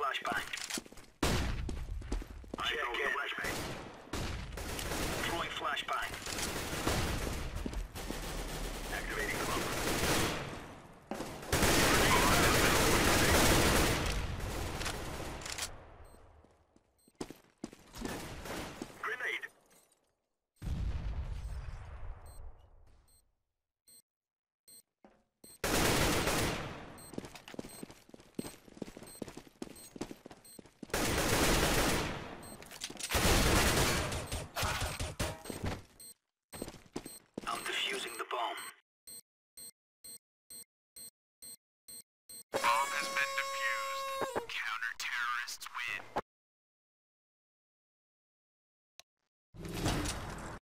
flashbang. Check in. Flashbang. alone. Bomb has been defused. Count